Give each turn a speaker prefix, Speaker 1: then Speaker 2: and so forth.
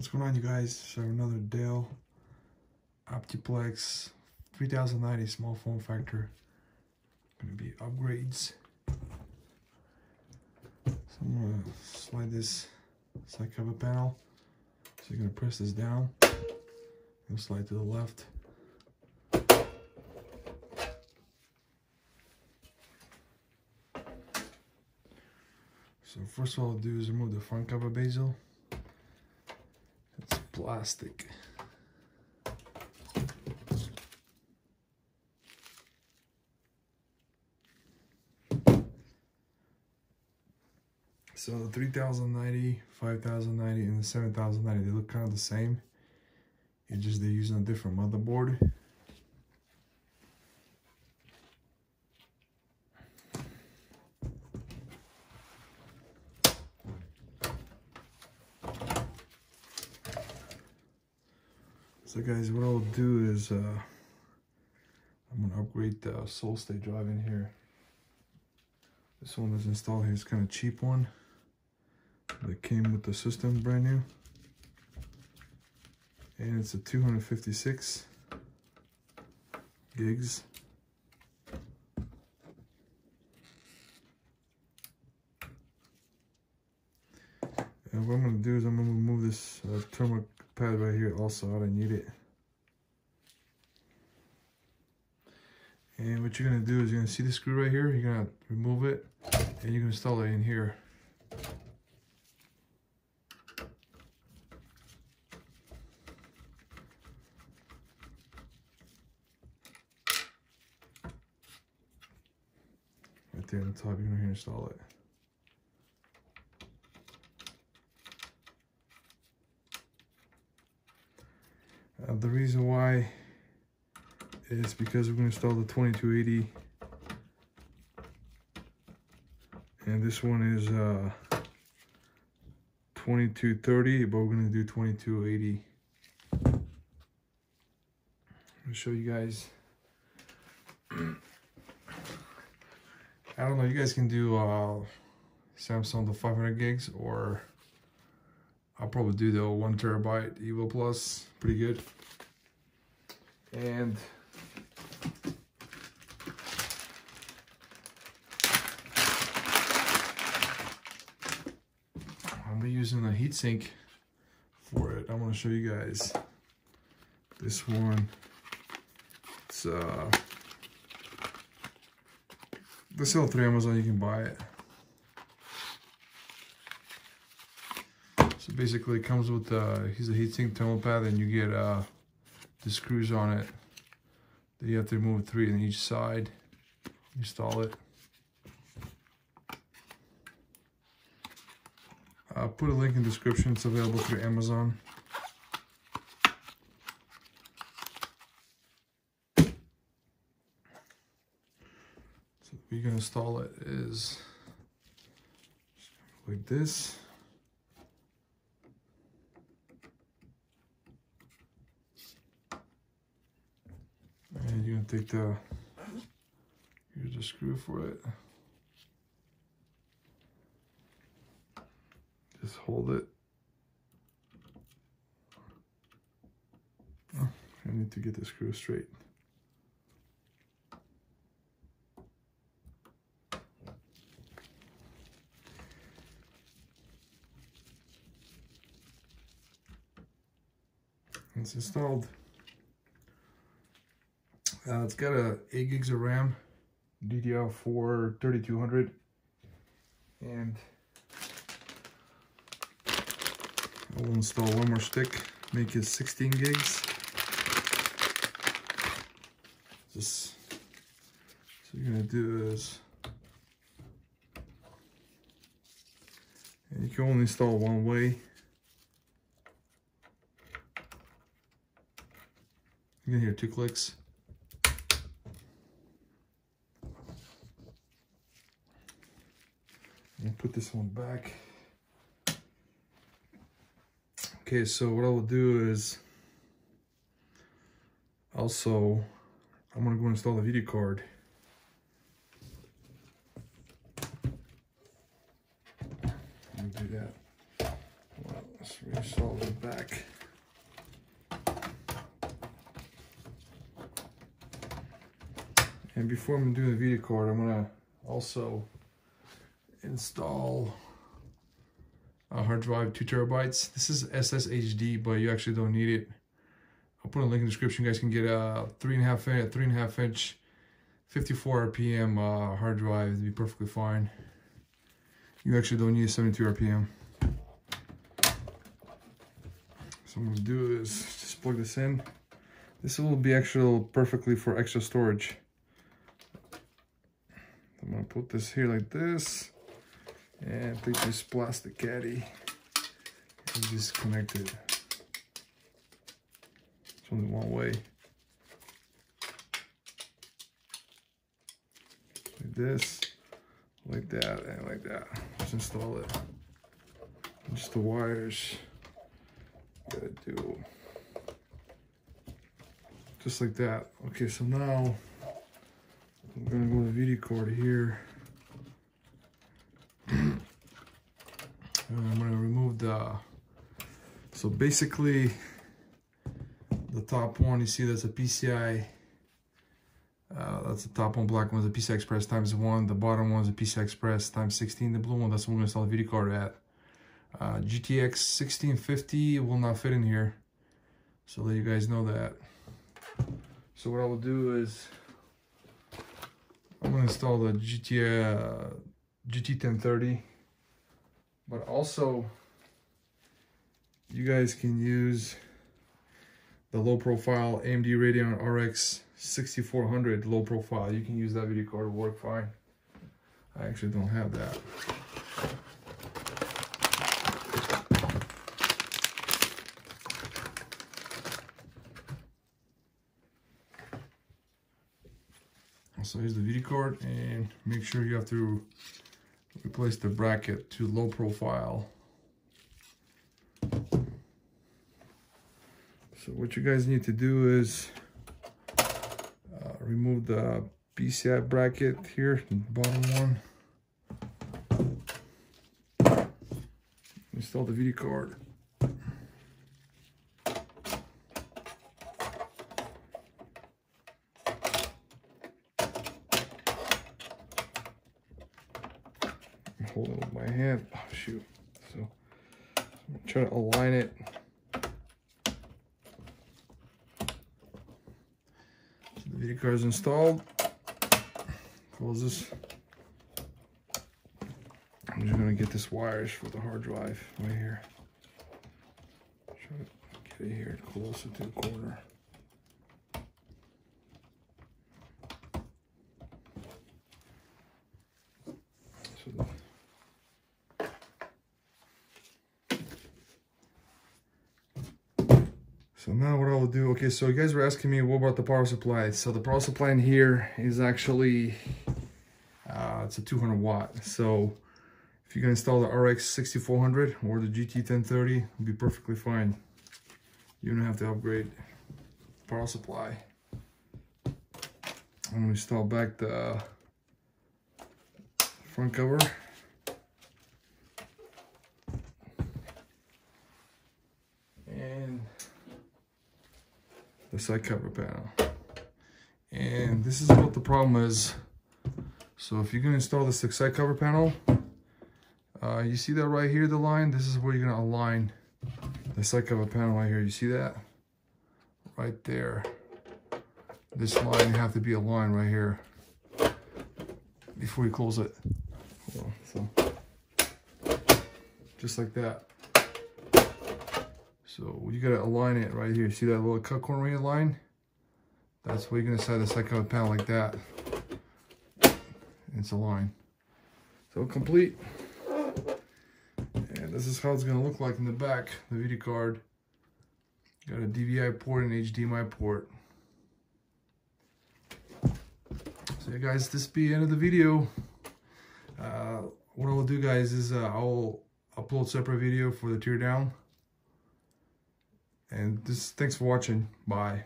Speaker 1: What's going on you guys? So another Dell Optiplex 3090 small form factor. Gonna be upgrades. So I'm gonna slide this side cover panel. So you're gonna press this down and slide to the left. So first of all I'll do is remove the front cover bezel plastic. So the 3090, 5090, and the 7090, they look kind of the same. It's just they're using a different motherboard. So guys, what I'll do is uh, I'm gonna upgrade the state drive in here. This one is installed here. It's kind of cheap one. That came with the system brand new. And it's a 256 gigs. And what I'm gonna do is I'm gonna remove this uh, thermal pad right here also, I don't need it. And what you're gonna do is you're gonna see the screw right here, you're gonna remove it, and you're gonna install it in here. Right there on the top, you're gonna install it. The reason why is because we're going to install the 2280 and this one is uh, 2230 but we're going to do 2280 I'll show you guys. I don't know you guys can do uh, Samsung the 500 gigs or I'll probably do the one terabyte Evo Plus, pretty good. And I'm using a heatsink for it. I want to show you guys this one. It's uh, the sell Amazon. You can buy it. So basically it comes with, uh, he's a heatsink thermal pad and you get uh, the screws on it. You have to remove three on each side, install it. I'll put a link in the description, it's available through Amazon. So we can install it is like this. And you're gonna take the, here's the screw for it. Just hold it. Oh, I need to get the screw straight. It's installed. Uh, it's got a 8 gigs of RAM, DDR4 3200, and I will install one more stick, make it 16 gigs. Just so you're gonna do is, and you can only install one way. You can hear two clicks. And put this one back. Okay, so what I will do is also I'm gonna go install the video card. Do that. Well, Let's reinstall the back. And before I'm doing the video card, I'm gonna also install a hard drive, two terabytes. This is SSHD, but you actually don't need it. I'll put a link in the description. You guys can get a three and a half inch, three and a half inch, 54 RPM uh, hard drive. It'd be perfectly fine. You actually don't need 72 RPM. So I'm gonna do is just plug this in. This will be actually perfectly for extra storage. I'm gonna put this here like this and take this plastic caddy and just connect it. It's only one way. Like this, like that, and like that. Just install it. Just the wires. Gotta do just like that. Okay, so now I'm gonna go to the video card here. I'm gonna remove the, so basically the top one, you see that's a PCI, uh, that's the top one, black one is a PCI Express times one, the bottom one is a PCI Express times 16, the blue one, that's what we're gonna install the video card at. Uh, GTX 1650 will not fit in here, so let you guys know that. So what I will do is I'm gonna install the GT uh, GT1030, but also you guys can use the low profile AMD Radeon RX 6400 low profile. You can use that video card to work fine. I actually don't have that. So here's the video card and make sure you have to replace the bracket to low profile. So what you guys need to do is uh, remove the PCI bracket here, bottom one. Install the video card. Hold it with my hand. Oh, shoot. So I'm trying to align it. So the video card is installed. Close this. I'm just gonna get this wires for the hard drive right here. Try to get it here closer to the corner. So So now what I will do, okay, so you guys were asking me what about the power supply. So the power supply in here is actually, uh, it's a 200 watt. So if you can install the RX 6400 or the GT 1030, it'll be perfectly fine. You don't have to upgrade power supply. I'm gonna install back the front cover. Side cover panel. And this is what the problem is. So if you're gonna install the side cover panel, uh, you see that right here, the line? This is where you're gonna align the side cover panel right here. You see that? Right there. This line have to be aligned right here before you close it. So, just like that. So you gotta align it right here. See that little cut corner line? That's where you're gonna set the second panel like that. It's aligned. So complete. And this is how it's gonna look like in the back, the video card. Got a DVI port and HDMI port. So yeah guys, this be the end of the video. Uh, what I will do guys is uh, I'll upload separate video for the teardown. And this, thanks for watching. Bye.